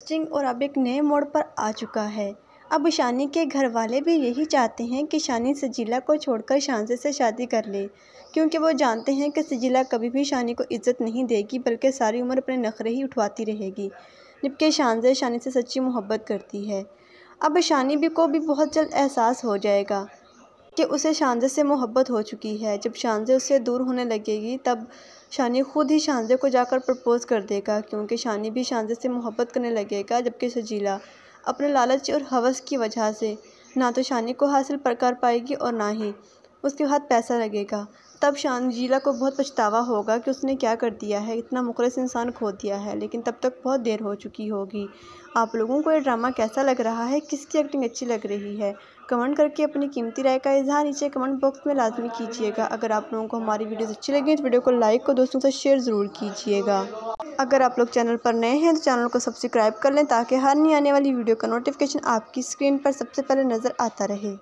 Sting और अब एक नए मोड़ पर आ चुका है। अब शानी के घर वाले भी यही चाहते हैं कि शानी सजीला को छोड़कर शानजे से शादी कर ले, क्योंकि वो जानते हैं कि सजीला कभी भी शानी को इज़्ज़त नहीं देगी, बल्कि सारी उम्र अपने नखरे ही उठवाती रहेगी, जबकि शानजे शानी से सच्ची मोहब्बत करती है। अब शानी भी को भी बहुत जल्द एहसास हो जाएगा। कि उसे शानजे से मोहब्बत हो चुकी है। जब शानजे उससे दूर होने लगेगी, तब शानी खुद ही शानजे को जाकर प्रपोज़ कर देगा, क्योंकि शानी भी शानजे से मोहब्बत करने लगेगा, जबकि सजीला अपने लालच और हवस की वजह से। ना तो शानी को हासिल कर पाएगी और ना ही उसके हाथ पैसा लगेगा। तब शानजीला को बहुत पछतावा होगा कि उसने क्या कर दिया है। इतना मुखलस इंसान खो दिया है, लेकिन तब तक बहुत देर हो चुकी होगी। आप लोगों को ये ड्रामा कैसा लग रहा है? किसकी एक्टिंग अच्छी लग रही है? कमेंट करके अपनी कीमती राय का इजहार नीचे कमेंट बॉक्स में लाजमी कीजिएगा। अगर आप लोगों को हमारी वीडियोस अच्छी लगी तो वीडियो को लाइक और दोस्तों से शेयर ज़रूर कीजिएगा। अगर आप लोग चैनल पर नए हैं तो चैनल को सब्सक्राइब कर लें ताकि हर नई आने वाली वीडियो का नोटिफिकेशन आपकी स्क्रीन पर सबसे पहले नज़र आता रहे।